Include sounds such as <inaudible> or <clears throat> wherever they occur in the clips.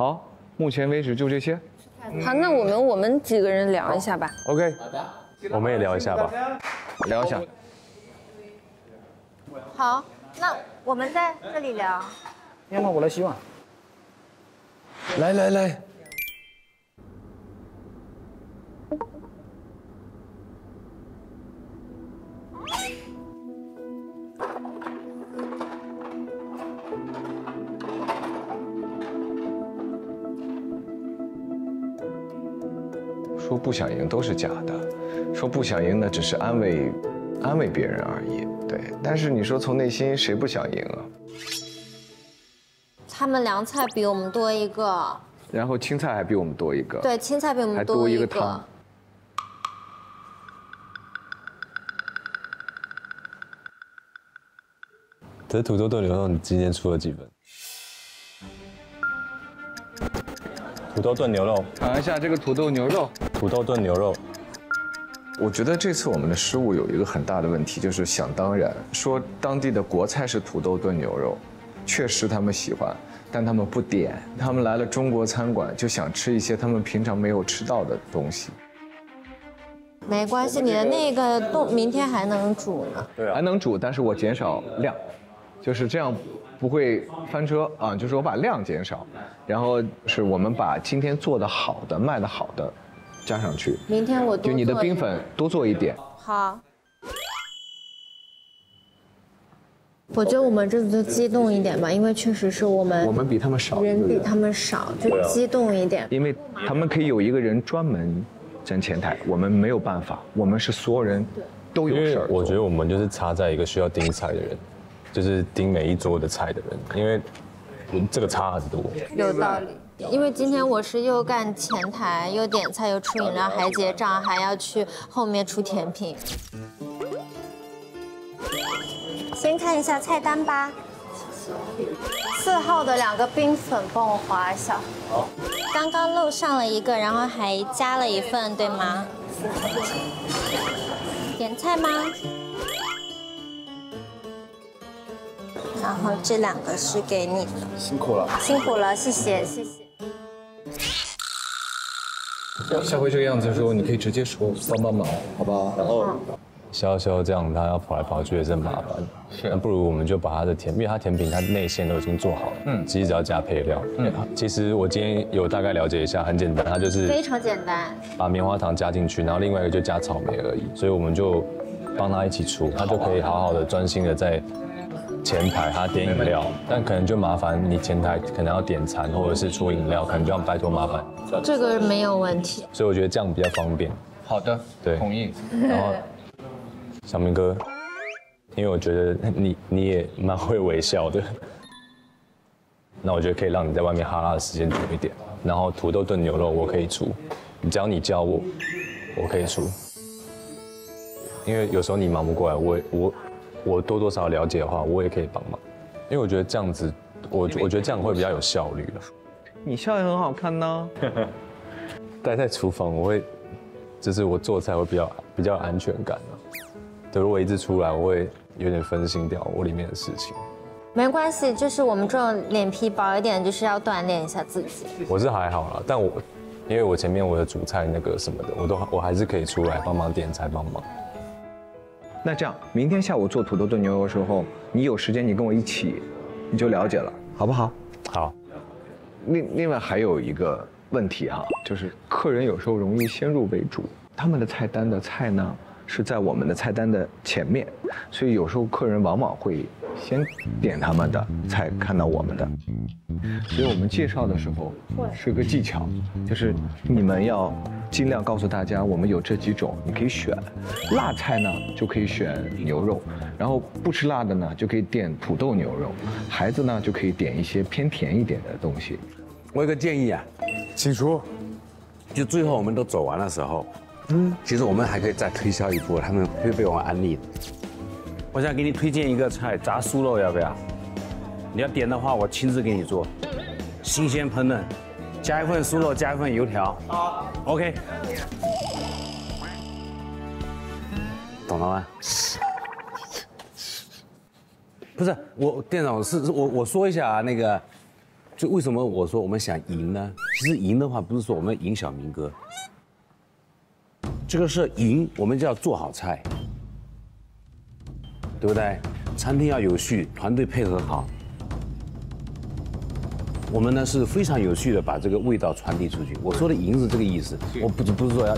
好，目前为止就这些。好，那我们我们几个人聊一下吧。OK，好的我们也聊一下吧。聊一下。好，那我们在这里聊。要么我来洗碗。来来来，说不想赢都是假的，说不想赢那只是安慰，安慰别人而已。对，但是你说从内心谁不想赢啊？他们凉菜比我们多一个，然后青菜还比我们多一个，对，青菜比我还们多一一个汤。这土豆炖牛肉，你今天出了几分？土豆炖牛肉，尝一下这个土豆牛肉。土豆炖牛肉，我觉得这次我们的失误有一个很大的问题，就是想当然说当地的国菜是土豆炖牛肉，确实他们喜欢，但他们不点。他们来了中国餐馆就想吃一些他们平常没有吃到的东西，没关系，你的那个冻明天还能煮呢。还能煮，但是我减少量，就是这样不会翻车啊。就是我把量减少，然后是我们把今天做的好的、卖的好的加上去，明天我多就你的冰粉多做一点。好。我觉得我们这次就激动一点吧，因为确实是我们我们比他们少，人比他们少，就激动一点。因为他们可以有一个人专门站前台，我们没有办法，我们是所有人都有事儿。我觉得我们就是插在一个需要盯菜的人，就是盯每一桌的菜的人，因为这个差很多。有道理。因为今天我是又干前台，又点菜，又出饮料，还结账，还要去后面出甜品。先看一下菜单吧。四号的两个冰粉帮我划一下。好。刚刚漏上了一个，然后还加了一份，对吗？点菜吗？然后这两个是给你的。辛苦了。辛苦了，谢谢谢谢。下回这个样子的时候，你可以直接说帮帮忙，好吧，然后潇潇这样，他要跑来跑去也是很麻烦。是那不如我们就把他的甜，因为他甜品他内馅都已经做好了，嗯，其实只要加配料。嗯，其实我今天有大概了解一下，很简单，它就是非常简单。把棉花糖加进去，然后另外一个就加草莓而已，所以我们就帮他一起出，他就可以好好的专心的在前台他点饮料，但可能就麻烦你前台可能要点餐或者是出饮料，可能就要拜托麻烦，这个没有问题。所以我觉得这样比较方便。好的，对同意。然后小明哥，因为我觉得你你也蛮会微笑的，那我觉得可以让你在外面哈拉的时间久一点。然后土豆炖牛肉我可以出，只要你教我，我可以出。因为有时候你忙不过来，我我我多多少少了解的话，我也可以帮忙。因为我觉得这样子，我我觉得这样会比较有效率了。你笑也很好看呢。<laughs> 待在厨房，我会，就是我做菜会比较比较有安全感啊。对，如果一直出来，我会有点分心掉我里面的事情。没关系，就是我们这种脸皮薄一点，就是要锻炼一下自己。我是还好啦，但我因为我前面我的煮菜那个什么的，我都我还是可以出来帮忙点菜帮忙。那这样，明天下午做土豆炖牛肉的时候，你有时间你跟我一起，你就了解了，好不好？好，另另外还有一个问题哈、就是客人有时候容易先入为主，他们的菜单的菜呢是在我们的菜单的前面，所以有时候客人往往会先点他们的才，看到我们的，所以我们介绍的时候是个技巧，就是你们要尽量告诉大家我们有这几种，你可以选，辣菜呢就可以选牛肉，然后不吃辣的呢就可以点土豆牛肉，孩子呢就可以点一些偏甜一点的东西。我有个建议啊，请说。就最后我们都走完的时候，嗯，其实我们还可以再推销一波，他们会被我们安利的。我想给你推荐一个菜，炸酥肉，要不要？你要点的话，我亲自给你做，新鲜烹饪，加一份酥肉，加一份油条。好，OK。懂了吗？不是我店长是是我我说一下啊，那个就为什么我说我们想赢呢？其实赢的话不是说我们赢小明哥，这个是赢，我们就要做好菜，对不对？餐厅要有序，团队配合好。我们呢是非常有序的把这个味道传递出去。我说的赢是这个意思，我不不是说要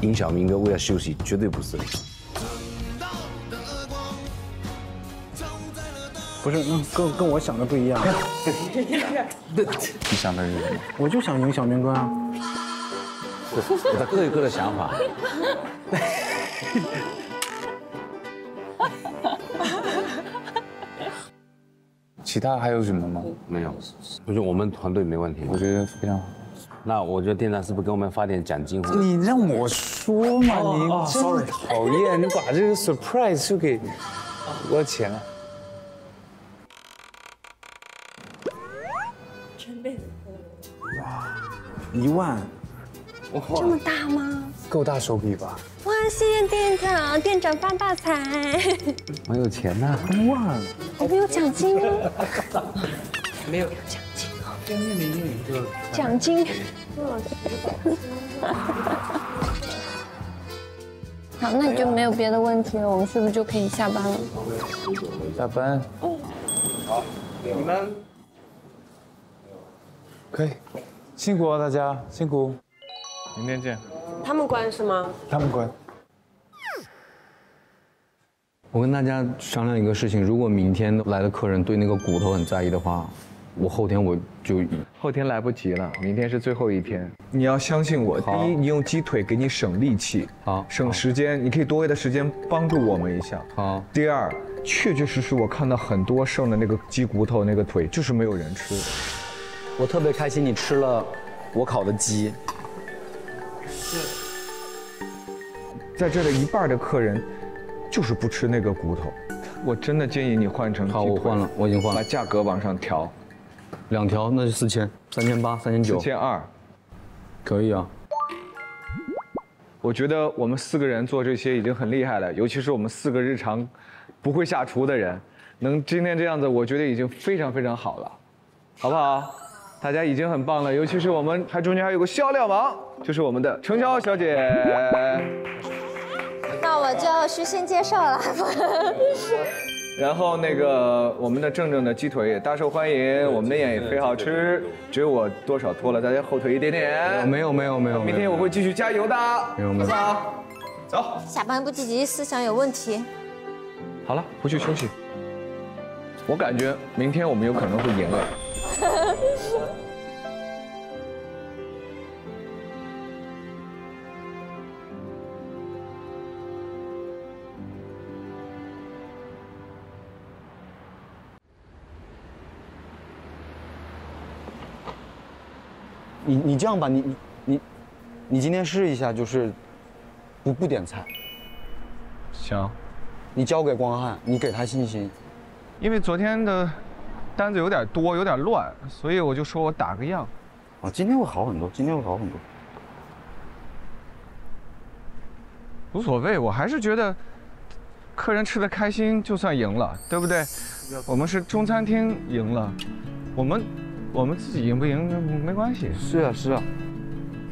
赢小明哥为了休息，绝对不是。不是，那跟跟我想的不一样。你想的是什么？我就想赢小明哥啊。<laughs> 各有各的想法。其他还有什么吗？没有，我觉得我们团队没问题。我觉得非常好。那我觉得店长是不是给我们发点奖金？你让我说嘛，你真讨厌，你把这个 surprise 就给多少钱啊？一万，这么大吗？够大手笔吧？哇，谢谢店长，店长发大财！很有钱呐、一万，我们有奖金哦。没有奖金哦。奖金。好，那你就没有别的问题了，我们是不是就可以下班了？下班。嗯。好你们可以，辛苦啊大家，辛苦。明天见。他们关是吗？他们关。我跟大家商量一个事情，如果明天来的客人对那个骨头很在意的话，我后天我就后天来不及了，明天是最后一天。你要相信我，第一，你用鸡腿给你省力气，好省时间，你可以多余的时间帮助我们一下。好。第二，确确实实我看到很多剩的那个鸡骨头那个腿，就是没有人吃。我特别开心你吃了我烤的鸡。在这的一半的客人，就是不吃那个骨头。我真的建议你换成好，我换了，我已经换了，把价格往上调，两条那就四千，三千八，三千九，四千二，可以啊。我觉得我们四个人做这些已经很厉害了，尤其是我们四个日常不会下厨的人，能今天这样子，我觉得已经非常非常好了，好不好？大家已经很棒了，尤其是我们还中间还有个销量王，就是我们的程潇小姐。虚心接受了。<laughs> 然后那个我们的正正的鸡腿也大受欢迎，我们的眼也非好吃，只有我多少拖了大家后腿一点点。没有没有没有，明天我会继续加油的。没有没有。好，走。下班不积极，思想有问题。好了，回去休息。我感觉明天我们有可能会赢了。<laughs> 你你这样吧，你你你你今天试一下，就是不不点菜。行。你交给光汉，你给他信心。因为昨天的单子有点多，有点乱，所以我就说我打个样。啊，今天会好很多，今天会好很多。无所谓，我还是觉得客人吃的开心就算赢了，对不对？我们是中餐厅赢了，我们我们自己赢不赢没关系。是啊是啊，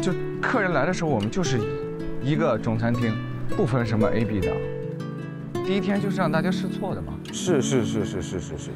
就客人来的时候，我们就是一个中餐厅，不分什么 A B 的。第一天就是让大家试错的嘛。是是是是是是是。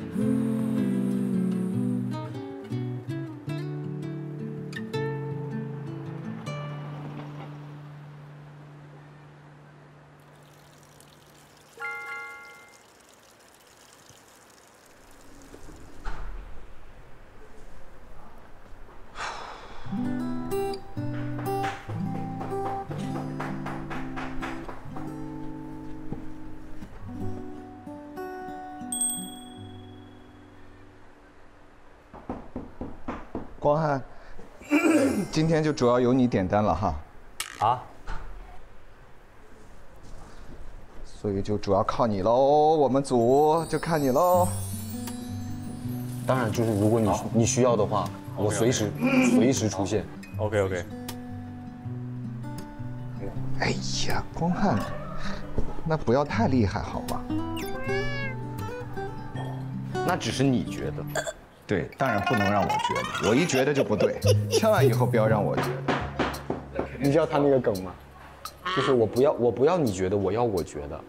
光汉，<clears throat> 今天就主要由你点单了哈。啊？所以就主要靠你喽，我们组就看你喽。当然，就是如果你你需要的话，我随时 <clears throat> 随时出现。OK OK。哎呀，光汉，那不要太厉害好吧？那只是你觉得。对，当然不能让我觉得，我一觉得就不对，千万以后不要让我觉得。你知道他那个梗吗？就是我不要，我不要你觉得，我要我觉得。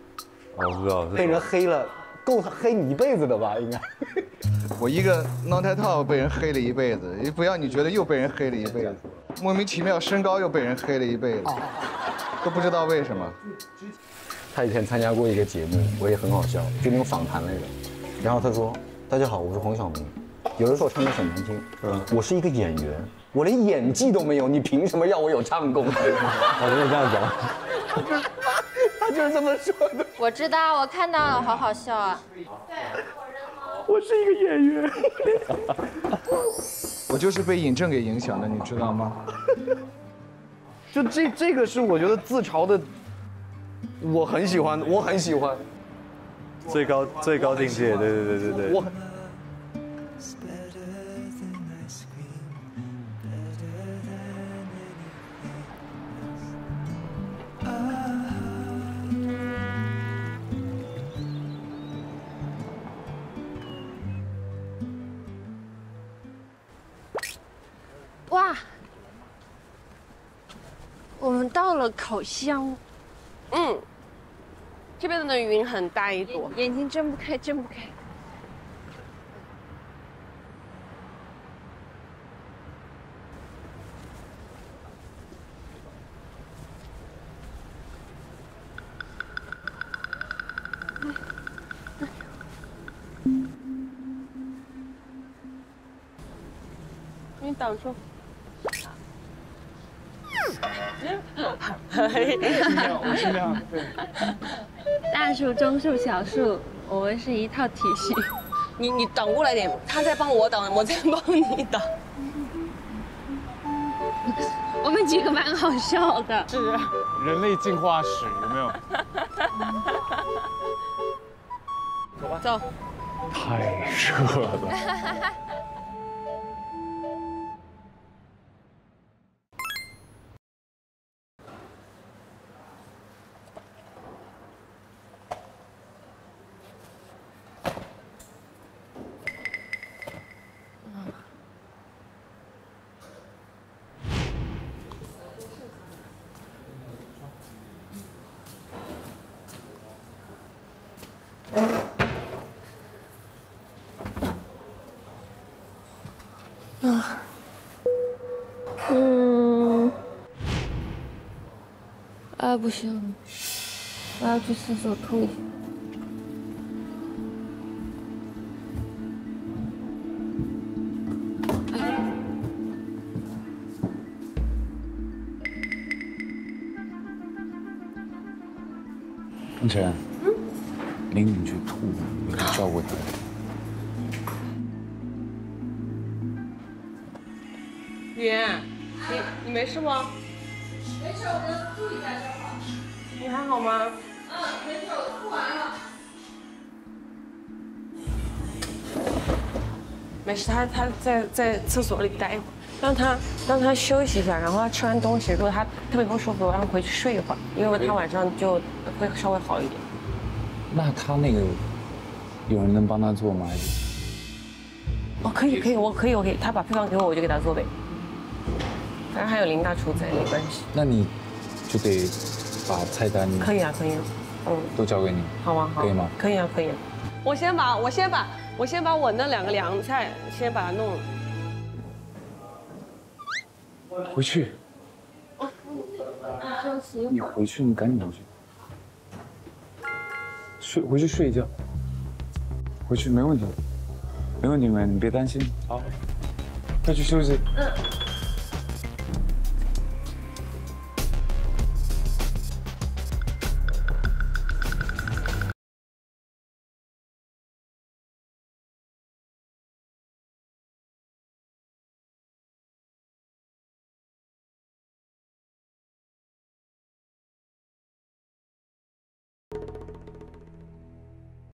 我知道，被人黑了，够黑你一辈子的吧？应该。<laughs> 我一个 not at all 被人黑了一辈子，也不要你觉得又被人黑了一辈子，莫名其妙身高又被人黑了一辈子，都不知道为什么。他以前参加过一个节目，我也很好笑，就那种访谈类的。然后他说：“大家好，我是黄晓明。有人说我唱歌很难听，嗯，我是一个演员，我连演技都没有，你凭什么要我有唱功？”我就是这样讲。<laughs> 他就是这么说的。我知道，我看到了，好好笑啊！我是一个演员，<laughs> 我就是被尹正给影响的，你知道吗？<laughs> 就这这个是我觉得自嘲的，我很喜欢，我很喜欢。最高最高境界，对对对对对。我们到了口香，嗯，这边的云很大一朵，眼睛睁不开，睁不开。你挡住。我尽量对。大树、中树、小树，我们是一套体系。<laughs> 你你挡过来点，他在帮我挡，我在帮你挡。<laughs> 我们几个蛮好笑的。是人类进化史有没有？<laughs> 走吧走。太热了。啊不行，我要去厕所吐一下。风晨，没事，我能吐一下就好。你还好吗？嗯，没事，我吐完了。没事，他他在在厕所里待一会儿，让他让他休息一下，然后他吃完东西，如果他特别不舒服，让他回去睡一会儿，因为他晚上就会稍微好一点。那他那个有人能帮他做吗？哦，可以可以，我可以我可以，他把配方给我，我就给他做呗。反正还有林大厨在，没关系。那你就得把菜单可以啊，可以啊，嗯，都交给你。好啊，好可以吗？可以啊，可以啊。我先把我先把我先把我那两个凉菜先把它弄了。回去。你回去，你赶紧回去。睡，回去睡一觉。回去没问题，没问题，没，你别担心。好，快去休息。嗯。